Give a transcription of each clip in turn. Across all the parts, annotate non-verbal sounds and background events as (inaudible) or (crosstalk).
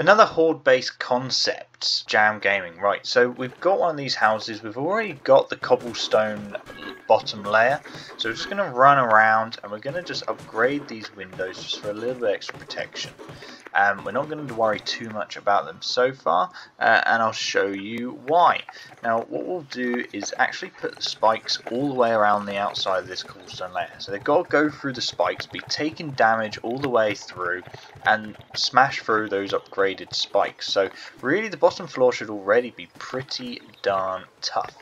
Another horde-based concept, JJAM Gaming. Right, so we've got one of these houses. We've already got the cobblestone bottom layer. So we're just going to run around and we're going to just upgrade these windows just for a little bit extra protection. Um, we're not going to worry too much about them so far, uh, and I'll show you why. Now, what we'll do is actually put the spikes all the way around the outside of this cobblestone layer. So they've got to go through the spikes, be taking damage all the way through, and smash through those upgraded spikes. So really, the floor should already be pretty darn tough.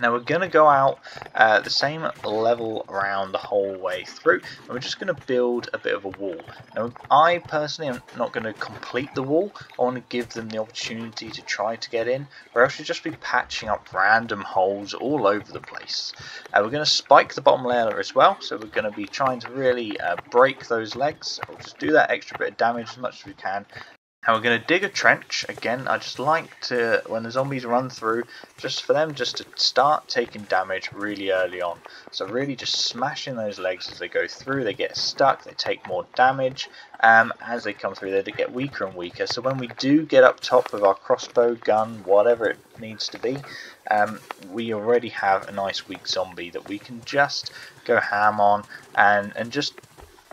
Now we're going to go out uh, the same level around the whole way through and we're just going to build a bit of a wall. Now I personally am not going to complete the wall, I want to give them the opportunity to try to get in or else you'll just be patching up random holes all over the place. Uh, we're going to spike the bottom layer as well so we're going to be trying to really uh, break those legs. We'll just do that extra bit of damage as much as we can and we're going to dig a trench. Again, I just like to, when the zombies run through, just for them just to start taking damage really early on. So really just smashing those legs as they go through. They get stuck, they take more damage. Um, as they come through, they get weaker and weaker. So when we do get up top with our crossbow, gun, whatever it needs to be, um, we already have a nice weak zombie that we can just go ham on and, and just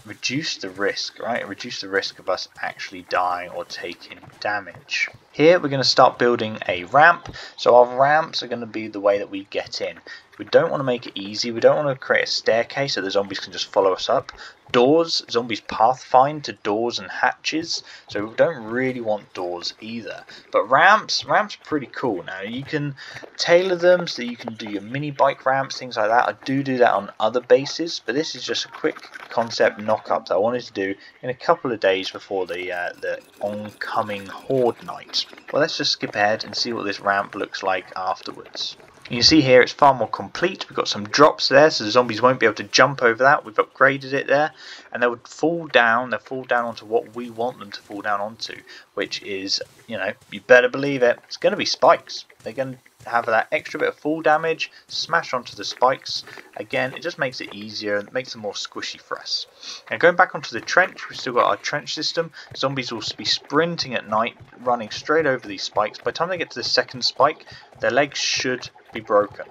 reduce the risk, right? Reduce the risk of us actually dying or taking damage. Here we're going to start building a ramp. So our ramps are going to be the way that we get in. We don't want to make it easy. We don't want to create a staircase so the zombies can just follow us up. Doors, zombies pathfind to doors and hatches, so we don't really want doors either. But ramps, ramps are pretty cool. Now you can tailor them so you can do your mini bike ramps, things like that. I do do that on other bases, but this is just a quick concept knock up that I wanted to do in a couple of days before the uh, the oncoming horde night. Well, let's just skip ahead and see what this ramp looks like afterwards. You can see here it's far more complete. We've got some drops there so the zombies won't be able to jump over that. We've upgraded it there and they would fall down. They'll fall down onto what we want them to fall down onto which is, you know, you better believe it, it's going to be spikes. They're going to have that extra bit of fall damage, smash onto the spikes. Again, it just makes it easier and makes them more squishy for us. Now going back onto the trench, we've still got our trench system. Zombies will be sprinting at night, running straight over these spikes. By the time they get to the second spike, their legs should be broken.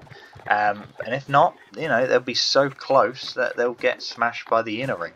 Um, and if not, you know, they'll be so close that they'll get smashed by the inner ring.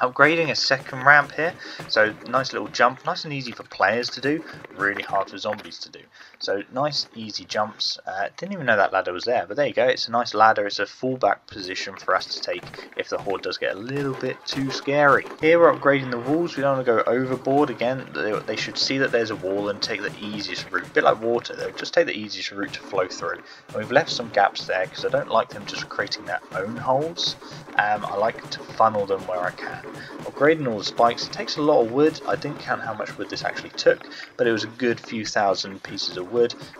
Upgrading a second ramp here. So nice little jump nice and easy for players to do really hard for zombies to do so nice easy jumps. Uh, didn't even know that ladder was there but there you go. It's a nice ladder. It's a fallback position for us to take if the horde does get a little bit too scary. Here we're upgrading the walls. We don't want to go overboard again. They, they should see that there's a wall and take the easiest route. A bit like water they'll just take the easiest route to flow through. And we've left some gaps there because I don't like them just creating their own holes. Um, I like to funnel them where I can. Upgrading all the spikes, it takes a lot of wood. I didn't count how much wood this actually took, but it was a good few thousand pieces of wood,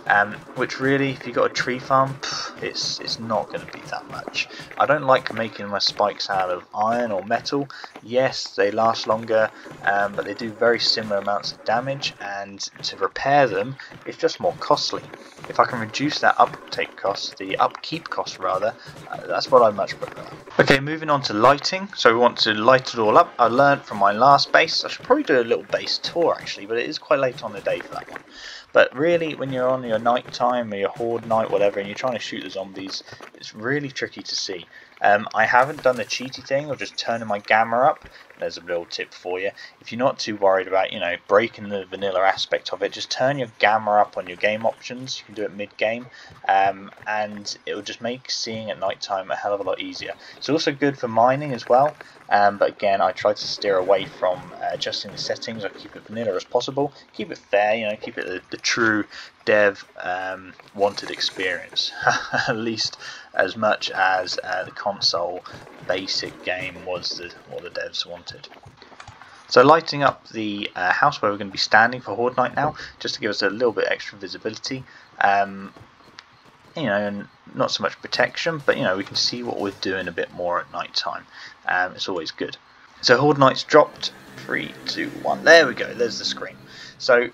um, which really, if you've got a tree farm, it's, it's not going to be that much. I don't like making my spikes out of iron or metal. Yes, they last longer, um, but they do very similar amounts of damage, and to repair them, it's just more costly. If I can reduce that uptake cost, the upkeep cost rather, uh, that's what I much prefer. Okay, moving on to lighting. So we want to light it all up. I learned from my last base. I should probably do a little base tour actually, but it is quite late on the day for that one. But really, when you're on your night time or your horde night, whatever, and you're trying to shoot the zombies, it's really tricky to see. Um, I haven't done the cheaty thing of just turning my gamma up. There's a little tip for you. If you're not too worried about, you know, breaking the vanilla aspect of it, just turn your gamma up on your game options. You can do it mid-game, um, and it will just make seeing at night time a hell of a lot easier. It's also good for mining as well, um, but again, I try to steer away from uh, adjusting the settings. I keep it vanilla as possible, keep it fair, you know, keep it the, the true dev um, wanted experience, (laughs) at least as much as uh, the console basic game was the, what the devs wanted. So lighting up the uh, house where we're going to be standing for Horde Night now, just to give us a little bit extra visibility. Um, you know, and not so much protection, but you know, we can see what we're doing a bit more at night time. Um, it's always good. So Horde Night's dropped. Three, two, one. There we go. There's the screen. So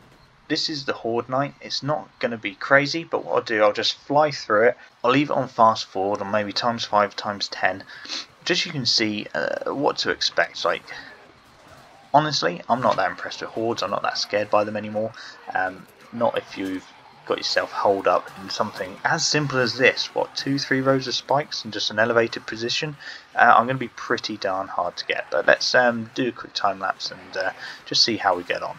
this is the Horde Night. It's not going to be crazy, but what I'll do, I'll just fly through it. I'll leave it on fast forward, or maybe times 5, times 10, just so you can see uh, what to expect. Like, honestly, I'm not that impressed with hordes. I'm not that scared by them anymore. Um, not if you've got yourself holed up in something as simple as this. What, two, three rows of spikes and just an elevated position? Uh, I'm going to be pretty darn hard to get. But let's um, do a quick time lapse and uh, just see how we get on.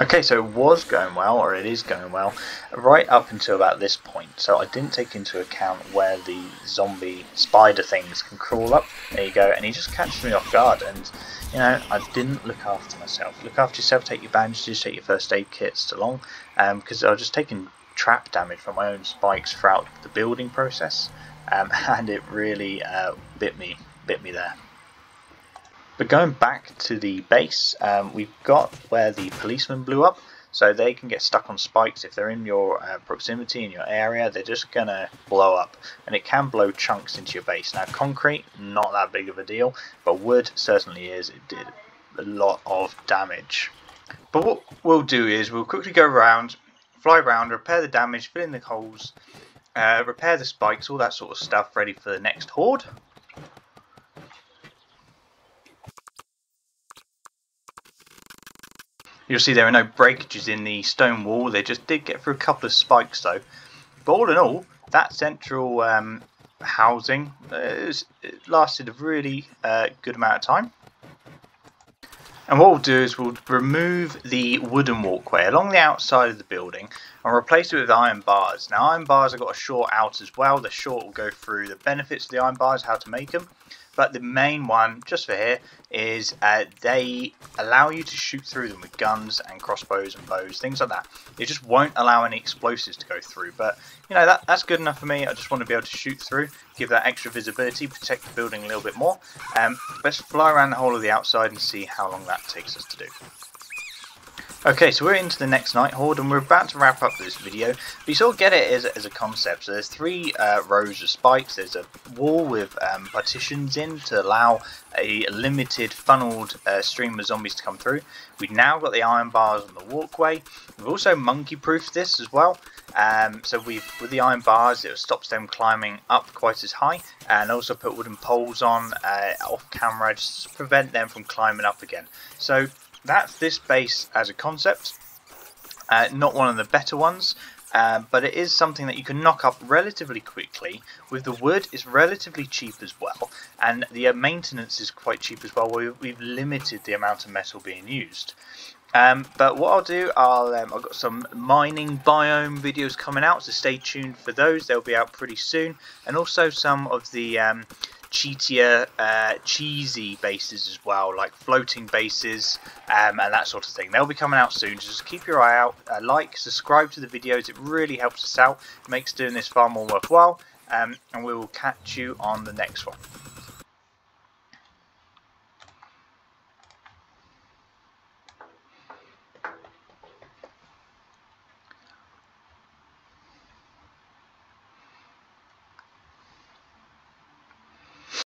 Okay, so it was going well, or it is going well, right up until about this point. So I didn't take into account where the zombie spider things can crawl up. There you go, and he just catches me off guard. And, you know, I didn't look after myself. Look after yourself, take your bandages, take your first aid kits along, because um, I was just taking trap damage from my own spikes throughout the building process, um, (laughs) and it really uh, bit me, bit me there. But going back to the base, um, we've got where the policeman blew up, so they can get stuck on spikes if they're in your uh, proximity, in your area, they're just going to blow up, and it can blow chunks into your base. Now concrete, not that big of a deal, but wood certainly is, it did a lot of damage. But what we'll do is we'll quickly go around, fly around, repair the damage, fill in the holes, uh, repair the spikes, all that sort of stuff ready for the next horde. You'll see there are no breakages in the stone wall. They just did get through a couple of spikes though. But all in all, that central um, housing uh, lasted a really uh, good amount of time. And what we'll do is we'll remove the wooden walkway along the outside of the building and replace it with iron bars. Now iron bars have got a short out as well. The short will go through the benefits of the iron bars, how to make them. But the main one, just for here, is uh, they allow you to shoot through them with guns and crossbows and bows, things like that. It just won't allow any explosives to go through. But, you know, that, that's good enough for me. I just want to be able to shoot through, give that extra visibility, protect the building a little bit more. Um, let's fly around the whole of the outside and see how long that takes us to do. Okay, so we're into the next night horde and we're about to wrap up this video. But you sort of get it as, as a concept. So there's three uh, rows of spikes. There's a wall with um, partitions in to allow a limited funneled uh, stream of zombies to come through. We've now got the iron bars on the walkway. We've also monkey-proofed this as well. Um, so we've with the iron bars, it stops them climbing up quite as high, and also put wooden poles on uh, off camera just to prevent them from climbing up again. So that's this base as a concept. Uh, not one of the better ones, uh, but it is something that you can knock up relatively quickly. With the wood, it's relatively cheap as well, and the uh, maintenance is quite cheap as well. We've limited the amount of metal being used. Um, but what I'll do, I'll um, I've got some mining biome videos coming out, so stay tuned for those. They'll be out pretty soon, and also some of the um, cheatier, uh, cheesy bases as well, like floating bases um, and that sort of thing. They'll be coming out soon, just keep your eye out. Uh, like, subscribe to the videos, it really helps us out, makes doing this far more worthwhile, um, and we will catch you on the next one.